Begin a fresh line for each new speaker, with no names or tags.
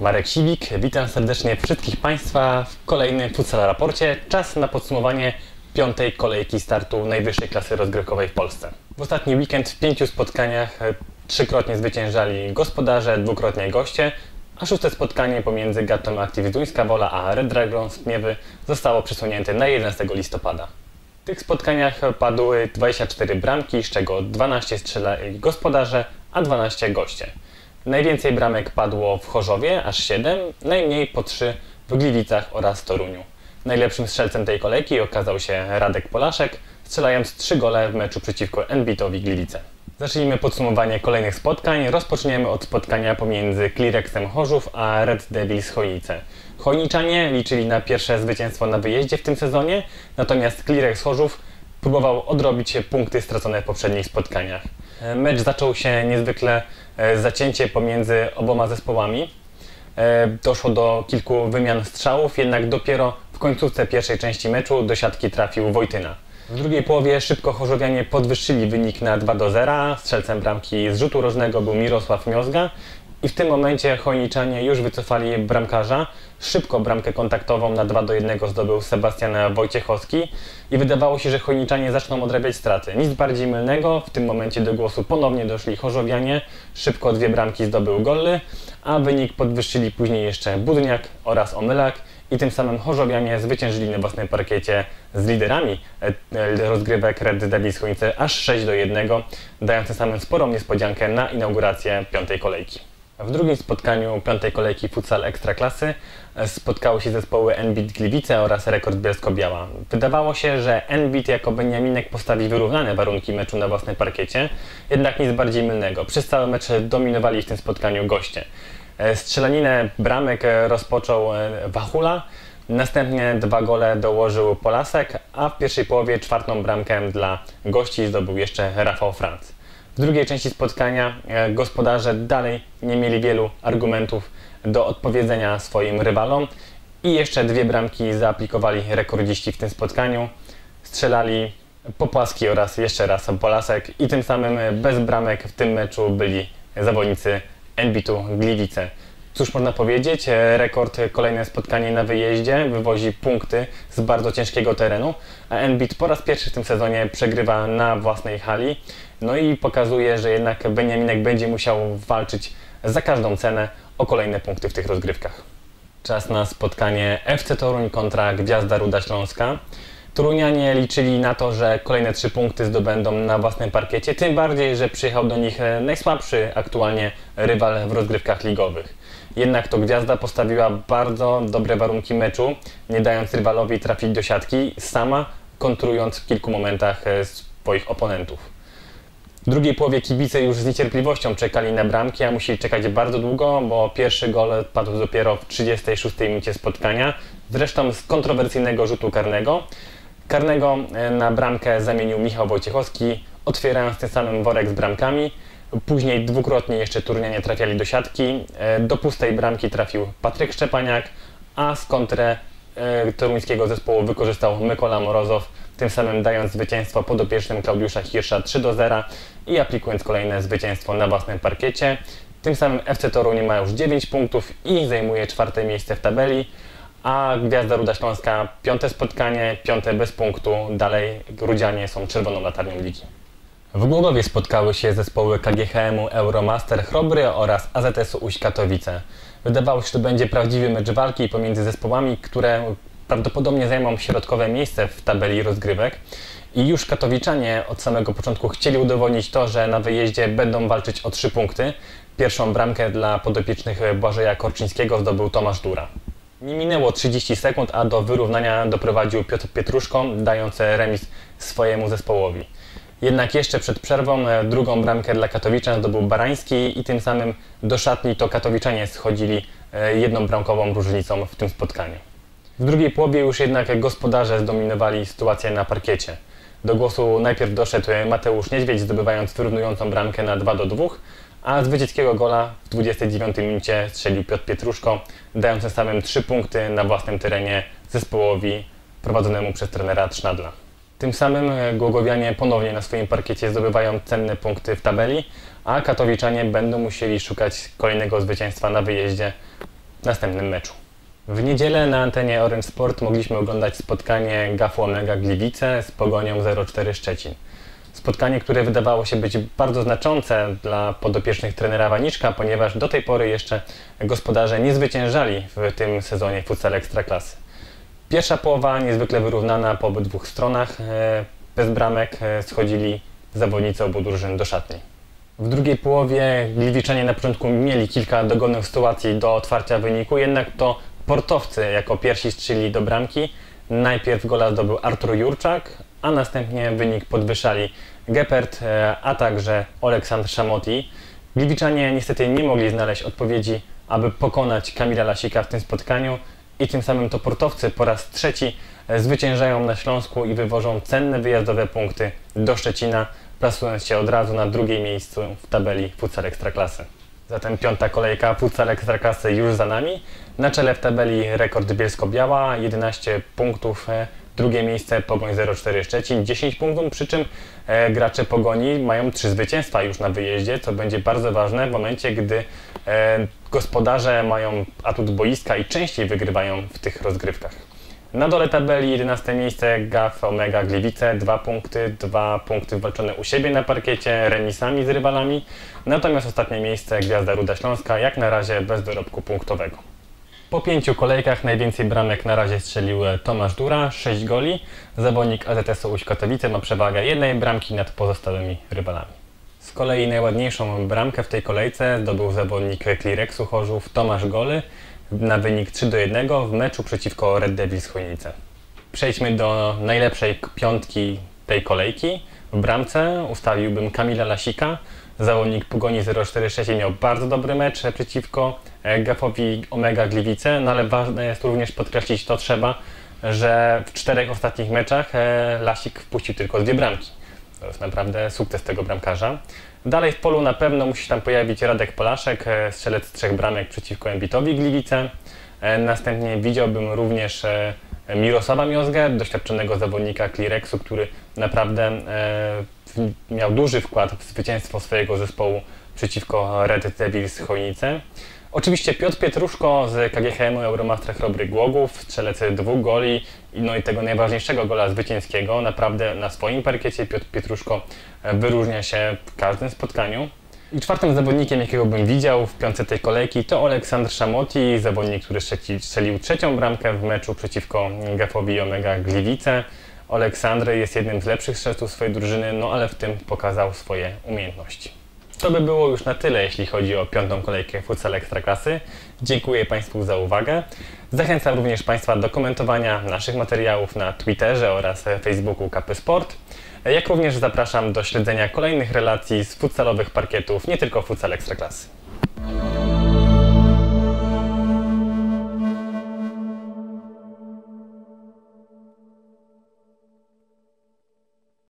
Marek Siwik, witam serdecznie wszystkich Państwa w kolejnym Futsal Raporcie. Czas na podsumowanie piątej kolejki startu najwyższej klasy rozgrywkowej w Polsce. W ostatni weekend w pięciu spotkaniach e, trzykrotnie zwyciężali gospodarze, dwukrotnie goście, a szóste spotkanie pomiędzy Gatą Active Duńska Wola a Red Dragons Pniewy zostało przesunięte na 11 listopada. W tych spotkaniach padły 24 bramki, z czego 12 strzelali gospodarze, a 12 goście. Najwięcej bramek padło w Chorzowie, aż 7, najmniej po 3 w Gliwicach oraz Toruniu. Najlepszym strzelcem tej kolejki okazał się Radek Polaszek, strzelając 3 gole w meczu przeciwko Enbitowi Gliwice. Zacznijmy podsumowanie kolejnych spotkań. Rozpoczniemy od spotkania pomiędzy Klirexem Chorzów a Red Devils Chojnice. Chojniczanie liczyli na pierwsze zwycięstwo na wyjeździe w tym sezonie, natomiast Klirex Chorzów próbował odrobić punkty stracone w poprzednich spotkaniach. Mecz zaczął się niezwykle zacięcie pomiędzy oboma zespołami. E, doszło do kilku wymian strzałów, jednak dopiero w końcówce pierwszej części meczu do siatki trafił Wojtyna. W drugiej połowie szybko chorzowianie podwyższyli wynik na 2 do 0. Strzelcem bramki z rzutu rożnego był Mirosław Miozga i w tym momencie Chojniczanie już wycofali bramkarza. Szybko bramkę kontaktową na 2 do 1 zdobył Sebastian Wojciechowski i wydawało się, że Chojniczanie zaczną odrabiać straty. Nic bardziej mylnego, w tym momencie do głosu ponownie doszli Chorzowianie. Szybko dwie bramki zdobył Golly, a wynik podwyższyli później jeszcze Budniak oraz Omylak i tym samym Chorzowianie zwyciężyli na własnym parkiecie z liderami e, rozgrywek Red Devils Chojnice aż 6 do 1, dając tym samym sporą niespodziankę na inaugurację piątej kolejki. W drugim spotkaniu piątej kolejki futsal Ekstraklasy e, spotkały się zespoły Enbit Gliwice oraz Rekord Bielsko-Biała. Wydawało się, że Enbit jako Beniaminek postawi wyrównane warunki meczu na własnej parkiecie, jednak nic bardziej mylnego. Przez cały mecz dominowali w tym spotkaniu goście. E, Strzelaninę bramek e, rozpoczął Wachula, następnie dwa gole dołożył Polasek, a w pierwszej połowie czwartą bramkę dla gości zdobył jeszcze Rafał Franc. W drugiej części spotkania e, gospodarze dalej nie mieli wielu argumentów do odpowiedzenia swoim rywalom i jeszcze dwie bramki zaaplikowali rekordziści w tym spotkaniu. Strzelali Popłaski oraz jeszcze raz Polasek i tym samym bez bramek w tym meczu byli zawodnicy Enbitu Gliwice. Cóż można powiedzieć, e, rekord kolejne spotkanie na wyjeździe wywozi punkty z bardzo ciężkiego terenu, a Enbit po raz pierwszy w tym sezonie przegrywa na własnej hali. No i pokazuje, że jednak Beniaminek będzie musiał walczyć za każdą cenę o kolejne punkty w tych rozgrywkach. Czas na spotkanie FC Toruń kontra Gwiazda Ruda Śląska. Torunianie liczyli na to, że kolejne trzy punkty zdobędą na własnym parkiecie, tym bardziej, że przyjechał do nich najsłabszy aktualnie rywal w rozgrywkach ligowych. Jednak to Gwiazda postawiła bardzo dobre warunki meczu, nie dając rywalowi trafić do siatki, sama kontrując w kilku momentach swoich oponentów. W drugiej połowie kibice już z niecierpliwością czekali na bramki, a musieli czekać bardzo długo, bo pierwszy gol padł dopiero w 36 minucie spotkania, zresztą z kontrowersyjnego rzutu karnego. Karnego e, na bramkę zamienił Michał Wojciechowski, otwierając tym samym worek z bramkami. Później dwukrotnie jeszcze turnianie trafiali do siatki. E, do pustej bramki trafił Patryk Szczepaniak, a z kontrę e, toruńskiego zespołu wykorzystał Mykola Morozow, tym samym dając zwycięstwo podopiecznym Klaudiusza Hirsza 3 do 0 i aplikując kolejne zwycięstwo na własnym parkiecie. Tym samym FC Toruń ma już 9 punktów i zajmuje czwarte miejsce w tabeli, a Gwiazda Ruda Śląska piąte spotkanie, piąte bez punktu, dalej Grudzianie są czerwoną latarnią ligi. W Głogowie spotkały się zespoły KGHM-u Euromaster Chrobry oraz AZS-u Uś Katowice. Wydawało się, że to będzie prawdziwy mecz walki pomiędzy zespołami, które prawdopodobnie zajmą środkowe miejsce w tabeli rozgrywek. I już katowiczanie od samego początku chcieli udowodnić to, że na wyjeździe będą walczyć o trzy punkty. Pierwszą bramkę dla podopiecznych Błażeja Korczyńskiego zdobył Tomasz Dura. Nie minęło 30 sekund, a do wyrównania doprowadził Piotr Pietruszko, dając remis swojemu zespołowi. Jednak jeszcze przed przerwą e, drugą bramkę dla Katowiczan zdobył Barański i tym samym do szatni to Katowiczanie schodzili e, jedną bramkową różnicą w tym spotkaniu. W drugiej połowie już jednak gospodarze zdominowali sytuację na parkiecie. Do głosu najpierw doszedł Mateusz Niedźwiedź, zdobywając wyrównującą bramkę na 2 do 2, a zwycięskiego gola w 29 minucie strzelił Piotr Pietruszko, dając tym samym 3 punkty na własnym terenie zespołowi prowadzonemu przez trenera Trznadla. Tym samym e, Głogowianie ponownie na swoim parkiecie zdobywają cenne punkty w tabeli, a Katowiczanie będą musieli szukać kolejnego zwycięstwa na wyjeździe następnym meczu. W niedzielę na antenie Orange Sport mogliśmy oglądać spotkanie Gafu Omega Gliwice z Pogonią 04 Szczecin. Spotkanie, które wydawało się być bardzo znaczące dla podopiecznych trenera Waniczka, ponieważ do tej pory jeszcze gospodarze nie zwyciężali w tym sezonie futsal Ekstraklasy. Pierwsza połowa niezwykle wyrównana po obydwu stronach. E, Bez bramek e, schodzili zawodnicy obu drużyn do szatni. W drugiej połowie Gliwiczanie na początku mieli kilka dogodnych sytuacji do otwarcia wyniku, jednak to portowcy jako pierwsi strzelili do bramki. Najpierw gola zdobył Artur Jurczak, a następnie wynik podwyższali Gepard, e, a także Oleksandr Szamoti. Gliwiczanie niestety nie mogli znaleźć odpowiedzi, aby pokonać Kamila Lasika w tym spotkaniu i tym samym to portowcy po raz trzeci e, zwyciężają na Śląsku i wywożą cenne wyjazdowe punkty do Szczecina, plasując się od razu na drugim miejscu w tabeli futsal Ekstraklasy. Zatem piąta kolejka futsal Ekstraklasy już za nami. Na czele w tabeli rekord Bielsko-Biała, 11 punktów, e, drugie miejsce Pogoń 04 Szczecin, 10 punktów, przy czym e, gracze Pogoni mają trzy zwycięstwa już na wyjeździe, co będzie bardzo ważne w momencie, gdy gospodarze mają atut boiska i częściej wygrywają w tych rozgrywkach. Na dole tabeli 11 miejsce GAF Omega Gliwice, 2 punkty, 2 punkty wywalczone u siebie na parkiecie, remisami z rywalami. Natomiast ostatnie miejsce Gwiazda Ruda Śląska, jak na razie bez dorobku punktowego. Po pięciu kolejkach najwięcej bramek na razie strzelił Tomasz Dura, 6 goli. Zawodnik AZS-u Katowice ma przewagę jednej bramki nad pozostałymi rywalami. Z kolei najładniejszą bramkę w tej kolejce zdobył zawodnik Klirexu Chorzów Tomasz Goly na wynik 3 do 1 w meczu przeciwko Red Devils Chojnice. Przejdźmy do najlepszej piątki tej kolejki. W bramce ustawiłbym Kamila Lasika. Zawodnik Pogoni 046 miał bardzo dobry mecz przeciwko e, Gafowi Omega Gliwice, no ale ważne jest również podkreślić to trzeba, że w czterech ostatnich meczach e, Lasik wpuścił tylko dwie bramki. To jest naprawdę sukces tego bramkarza. Dalej w polu na pewno musi tam pojawić Radek Polaszek, e, strzelec trzech bramek przeciwko Embitowi Gliwice. E, Następnie widziałbym również e, Mirosława Miozgę, doświadczonego zawodnika Klirexu, który naprawdę miał duży wkład w zwycięstwo swojego zespołu przeciwko Red Devils Chojnice. Oczywiście Piotr Pietruszko z KGHM-u Euromaster Chrobry Głogów, strzelec dwóch goli, no i tego najważniejszego gola zwycięskiego. Naprawdę na swoim parkiecie Piotr Pietruszko e, wyróżnia się w każdym spotkaniu. I czwartym zawodnikiem, jakiego bym widział w piątce tej kolejki, to Aleksandr Szamoti, zawodnik, który strzelił trzecią bramkę w meczu przeciwko Gafowi Omega Gliwice. Aleksandr jest jednym z lepszych strzelców swojej drużyny, no ale w tym pokazał swoje umiejętności. To by było już na tyle, jeśli chodzi o piątą kolejkę futsal Ekstraklasy. Dziękuję Państwu za uwagę. Zachęcam również Państwa do komentowania naszych materiałów na Twitterze oraz Facebooku KP Sport. Jak również zapraszam do śledzenia kolejnych relacji z futsalowych parkietów, nie tylko futsal Ekstraklasy.